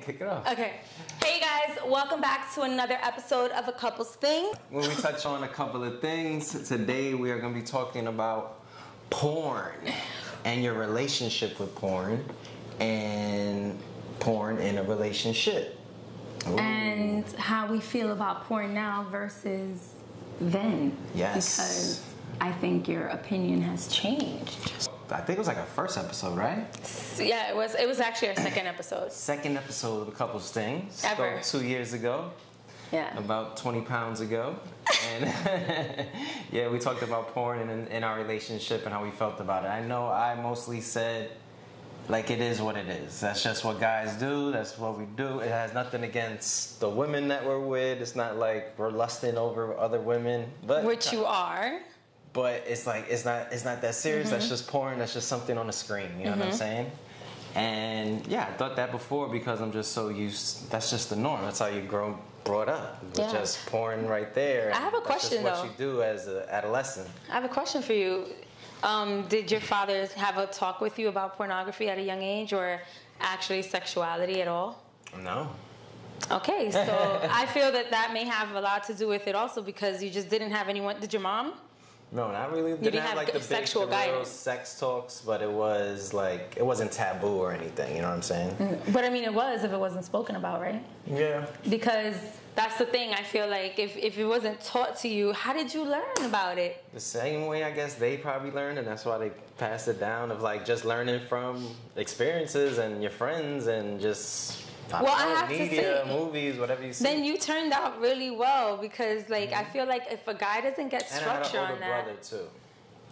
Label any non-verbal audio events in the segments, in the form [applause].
Kick it off. Okay. Hey guys, welcome back to another episode of A Couple Things. When we touch on a couple of things, today we are going to be talking about porn and your relationship with porn and porn in a relationship. Ooh. And how we feel about porn now versus then. Yes. Because I think your opinion has changed. I think it was like our first episode, right? Yeah, it was. It was actually our second episode. [clears throat] Second episode of a couple of things. Ever. Two years ago, Yeah. about 20 pounds ago. [laughs] And [laughs] yeah, we talked about porn and in, in our relationship and how we felt about it. I know I mostly said, like, it is what it is. That's just what guys do. That's what we do. It has nothing against the women that we're with. It's not like we're lusting over other women. But Which you are. But it's like it's not it's not that serious. Mm-hmm. That's just porn. That's just something on the screen. You know what I'm saying? And yeah, I thought that before because I'm just so used. That's just the norm. That's how you grow brought up. With Yeah. just porn right there. I have a question, just what you do as an adolescent. I have a question for you. Um, did your father have a talk with you about pornography at a young age, or actually sexuality at all? No. Okay, [laughs] so I feel that that may have a lot to do with it also because you just didn't have anyone. Did your mom? No, not really. Didn't, didn't have, like the sexual guidance. sex talks, but it was like it wasn't taboo or anything. You know what I'm saying? Mm, but I mean, it was if it wasn't spoken about, right? Yeah. Because that's the thing. I feel like if, if it wasn't taught to you, how did you learn about it? The same way I guess they probably learned, and that's why they passed it down of like just learning from experiences and your friends and just Well, I know, have to media, say- movies, whatever you see. Then you turned out really well because, like, I feel like if a guy doesn't get structure and I had an older on that, brother too.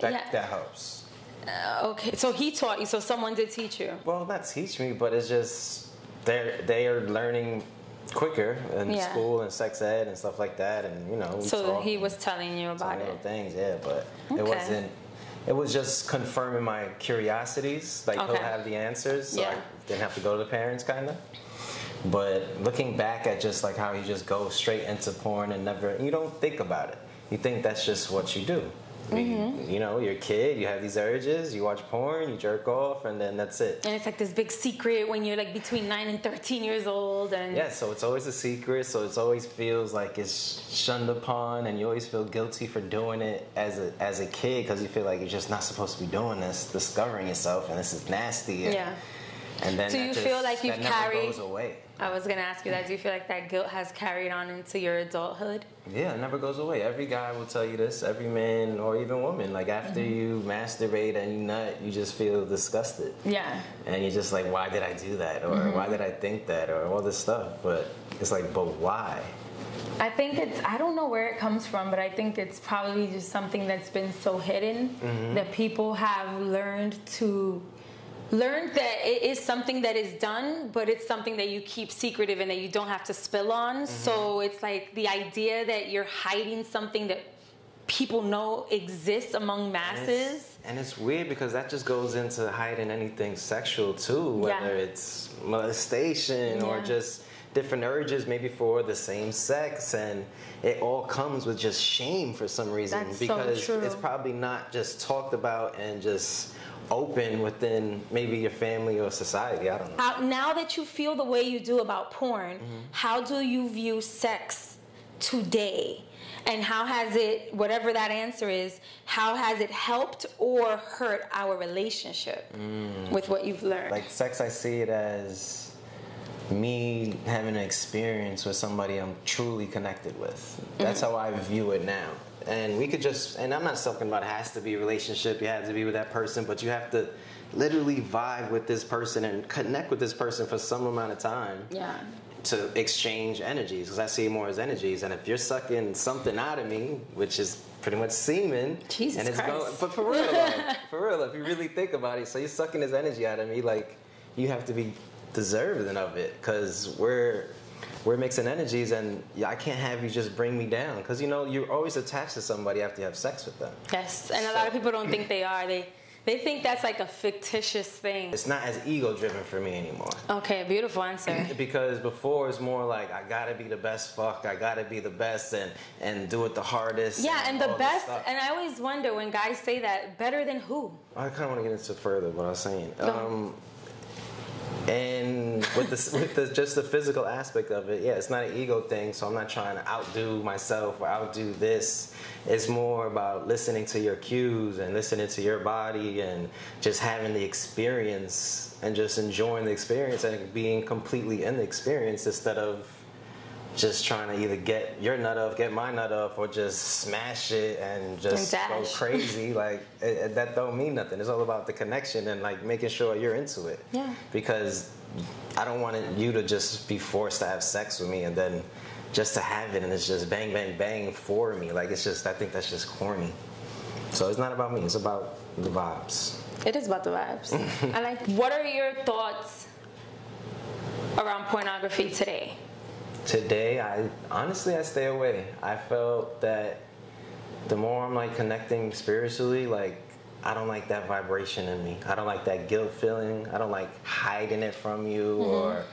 That Yeah. that helps. uh, okay. So he taught you. So someone did teach you. Well, not teach me, but it's just they're they are learning quicker in Yeah. school and sex ed and stuff like that, and you know. So he was telling you about little it. things, yeah, but it wasn't. It was just confirming my curiosities. Like he'll have the answers, so I didn't have to go to the parents, kind of. But looking back at just like how you just go straight into porn and never, you don't think about it. You think that's just what you do. Mm-hmm. You, you know, you're a kid, you have these urges, you watch porn, you jerk off, and then that's it. And it's like this big secret when you're like between nine and thirteen years old, and Yeah, so it's always a secret. So it always feels like it's shunned upon, and you always feel guilty for doing it as a as a kid because you feel like you're just not supposed to be doing this, discovering yourself, and this is nasty. And, yeah. And then Do you just- feel like you've carried- goes away. I was gonna ask you that. Do you feel like that guilt has carried on into your adulthood? Yeah, it never goes away. Every guy will tell you this. Every man or even woman, like after Mm-hmm. you masturbate and you nut, you just feel disgusted. Yeah. And you're just like, why did I do that? Or Mm-hmm. why did I think that? Or all this stuff. But it's like, but why? I think it's, I don't know where it comes from, but I think it's probably just something that's been so hidden that people have learned to, learned that it is something that is done, but it's something that you keep secretive and that you don't have to spill on. Mm-hmm. So it's like the idea that you're hiding something that people know exists among And it's- masses. And it's weird because that just goes into hiding anything sexual too, Yeah. whether it's molestation or just different urges, maybe for the same sex, and it all comes with just shame for some reason That's so because true. it's probably not just talked about and just open within maybe your family or society. I don't know. How, now that you feel the way you do about porn, mm-hmm. how do you view sex today? And how has it, whatever that answer is, how has it helped or hurt our relationship mm. with what you've learned? Like sex, I see it as me having an experience with somebody I'm truly connected with. That's mm-hmm. how I view it now. And we could just, and I'm not talking about it has to be a relationship, you have to be with that person, but you have to literally vibe with this person and connect with this person for some amount of time yeah. to exchange energies because I see more as energies. And if you're sucking something out of me, which is pretty much semen, Jesus and it's Christ. going, but for real, though, [laughs] for real, if you really think about it, so you're sucking this energy out of me, like you have to be deserving of it because we're we're mixing energies, and I can't have you just bring me down because you know you're always attached to somebody after you have sex with them. Yes. And a lot of people don't think they are. They they think that's like a fictitious thing. It's not as ego driven for me anymore. Okay, beautiful answer. [clears throat] because before it's more like I gotta be the best fuck, I gotta be the best and and do it the hardest. Yeah, and the best, and I always wonder when guys say that, better than who? I kind of want to get into further what I was saying. Um, And with the [laughs] with the just the physical aspect of it, yeah, it's not an ego thing. So I'm not trying to outdo myself or outdo this. It's more about listening to your cues and listening to your body and just having the experience and just enjoying the experience and being completely in the experience instead of just trying to either get your nut off, get my nut off, or just smash it and just And go crazy. [laughs] like it, it- that don't mean nothing. It's all about the connection and like making sure you're into it. Yeah. Because I don't want you to just be forced to have sex with me and then just to have it and it's just bang bang bang for me. Like it's just I think that's just corny. So it's not about me. It's about the vibes. It is about the vibes. [laughs] and like, what are your thoughts around pornography today? Today, I honestly I stay away. I felt that the more I'm like connecting spiritually, like I don't like that vibration in me. I don't like that guilt feeling. I don't like hiding it from you mm-hmm. or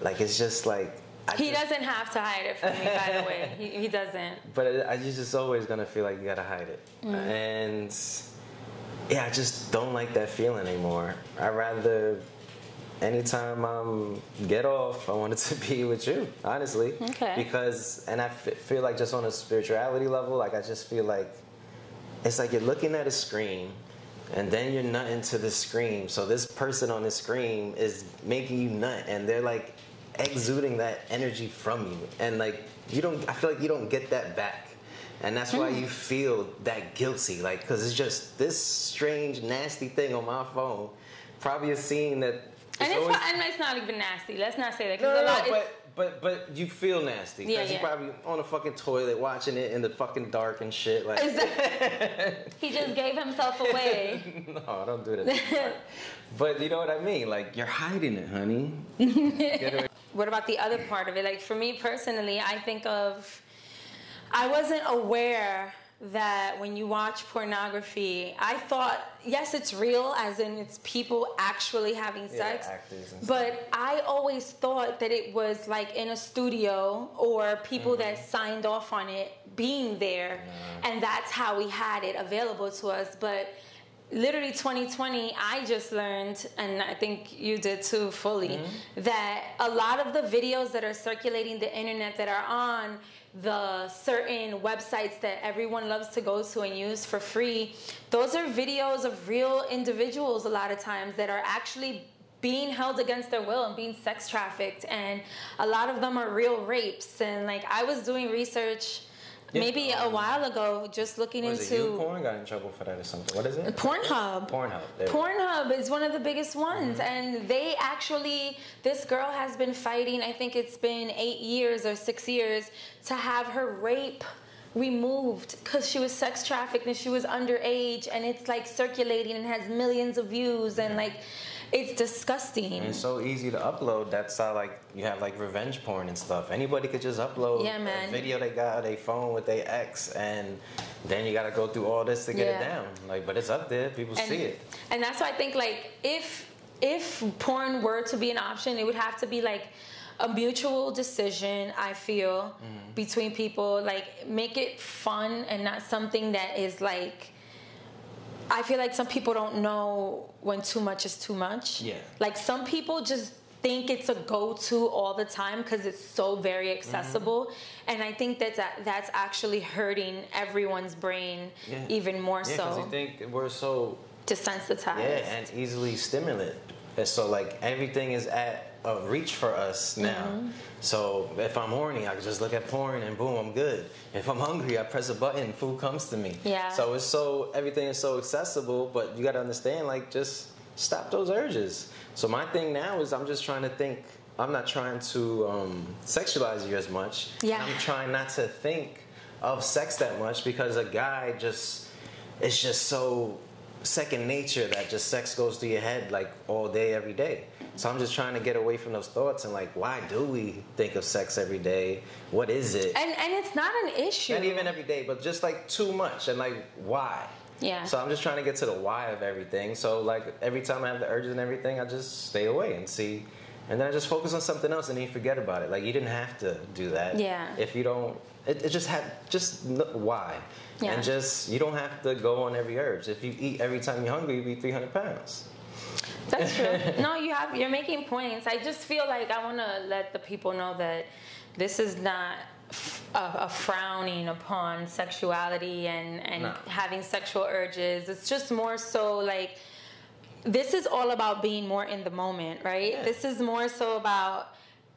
like it's just like I He just, doesn't have to hide it from me, by the way. He, he doesn't. [laughs] But it, I just just always gonna feel like you gotta hide it, mm-hmm. and yeah, I just don't like that feeling anymore. I rather anytime I'm get off, I wanted to [laughs] be with you, honestly. Okay. Because and I f- feel like just on a spirituality level, like I just feel like it's like you're looking at a screen. And then you're nut into the screen. So this person on the screen is making you nut, and they're like exuding that energy from you. And like you don't, I feel like you don't get that back. And that's why hmm. you feel that guilty, like, because it's just this strange, nasty thing on my phone. Probably a scene that. And it's, always- and it's not even nasty. Let's not say that. no, a no, lot- no, but but but you feel nasty. Yeah, yeah. You're probably on a fucking toilet watching it in the fucking dark and shit. Like, [laughs] he just gave himself away. [laughs] no, don't do that. but you know what I mean? Like you're hiding it, honey. [laughs] What about the other part of it? Like for me personally, I think of I wasn't aware that when you watch pornography, I thought yes, it's real, as in it's people actually having Yeah, sex. actors and but I always thought that it was like in a studio or people that Mm-hmm. signed off on it being there, and that's how we had it available to us. But literally 2020 i just learned and i think you did too fully Mm-hmm. that a lot of the videos that are circulating the internet that are on the certain websites that everyone loves to go to and use for free those are videos of real individuals a lot of times that are actually being held against their will and being sex trafficked and a lot of them are real rapes and like i was doing research Yeah. maybe a while ago just looking Was into it porn got in trouble for that or something? What is it? Pornhub. Pornhub. There. Pornhub is one of the biggest ones, mm-hmm. and they actually, this girl has been fighting. I think it's been eight years or six years to have her rape removed because she was sex trafficked and she was underage, and it's like circulating and has millions of views, and like, it's disgusting. And it's so easy to upload. That's how like you have like revenge porn and stuff. Anybody could just upload Yeah, man. a video they got on their phone with their ex, and then you got to go through all this to get it down. Like, but it's up there. People and, see it. And that's why I think like if if porn were to be an option, it would have to be like a mutual decision. I feel Mm-hmm. between people, like make it fun and not something that is like. I feel like some people don't know when too much is too much. Yeah. Like some people just think it's a go-to all the time because it's so very accessible, Mm-hmm. and I think that, that that's actually hurting everyone's brain Yeah. even more Yeah, because so you think we're so desensitized. yeah and easily stimulated. And so like everything is at a reach for us now. Mm-hmm. So if I'm horny, I can just look at porn and boom, I'm good. If I'm hungry, I press a button, food comes to me. Yeah. So it's so everything is so accessible, but you got to understand like just stop those urges. So my thing now is I'm just trying to think. I'm not trying to um, sexualize you as much. Yeah. I'm trying not to think of sex that much because a guy just it's just so second nature that just sex goes through your head like all day every day so i'm just trying to get away from those thoughts and like why do we think of sex every day? What is it? And and it's not an issue. not even every day but just like too much and like why? Yeah. so i'm just trying to get to the why of everything. So like every time i have the urges and everything i just stay away and see. And then i just focus on something else and then you forget about it. Like you didn't have to do that. Yeah. if you don't it, it just had just why? Yeah. and just you don't have to go on every urge. If you eat every time you're hungry you eat 300 pounds That's true. no, you have you're making points. I just feel like I want to let the people know that this is not a, a frowning upon sexuality and and No. having sexual urges. It's just more so like this is all about being more in the moment, right? Yeah. This is more so about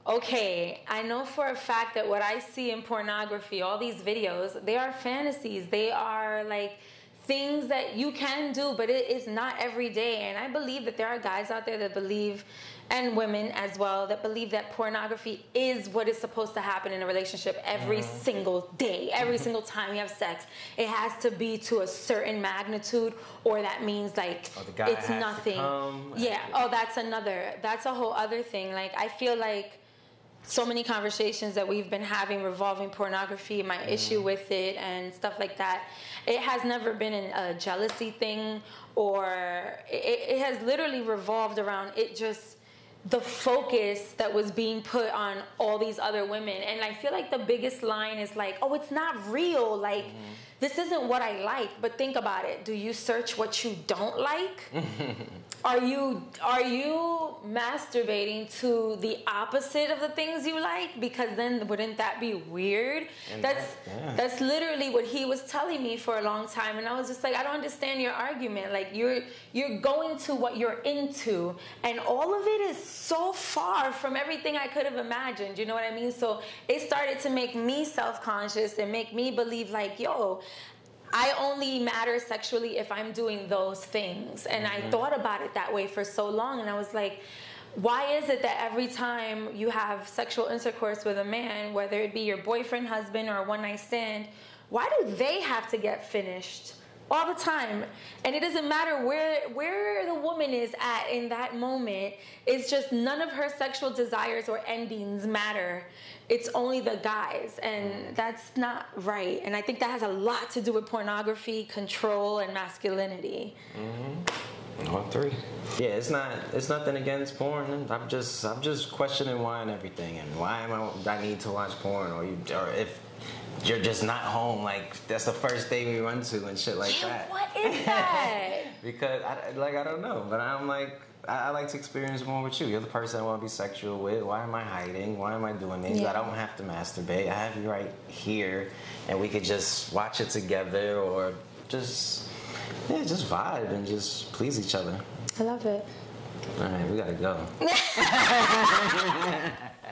okay, I know for a fact that what I see in pornography, all these videos, they are fantasies. They are like things that you can do, but it is not every day. And I believe that there are guys out there that believe and women as well that believe that pornography is what is supposed to happen in a relationship every single day, every single time you have sex. It has to be to a certain magnitude, or that means like Or it's nothing. Yeah. Oh, that's another. That's a whole other thing. Like I feel like so many conversations that we've been having revolving pornography, my issue with it, and stuff like that. It has never been an, a jealousy thing, or it, it has literally revolved around it just the focus that was being put on all these other women. And I feel like the biggest line is like, oh, it's not real. Like, mm-hmm. This isn't what I like. But think about it. Do you search what you don't like? [laughs] are you are you masturbating to the opposite of the things you like because then wouldn't that be weird And that's that- yeah. that's literally what he was telling me for a long time and i was just like i don't understand your argument like you're you're going to what you're into and all of it is so far from everything i could have imagined you know what i mean so it started to make me self-conscious and make me believe like yo I only matter sexually if I'm doing those things. And I mm-hmm. thought about it that way for so long. And I was like, why is it that every time you have sexual intercourse with a man, whether it be your boyfriend, husband, or a one night stand, why do they have to get finished? All the time, and it doesn't matter where where the woman is at in that moment. It's just none of her sexual desires or endings matter. It's only the guys, and that's not right. And I think that has a lot to do with pornography, control, and masculinity. Mm-hmm. All three. Yeah, it's not. It's nothing against porn. I'm just. I'm just questioning why and everything, and why am I? I need to watch porn, or you, or if you're just not home, like that's the first day we run to and shit like Yeah, that. what is that? [laughs] [laughs] because I, like I don't know, but I'm like I, I like to experience more with you. You're the person I want to be sexual with. Why am I hiding? Why am I doing things? Yeah. I don't have to masturbate. I have you right here, and we could just watch it together, or just yeah, just vibe and just please each other. I love it. All right, we gotta go. [laughs]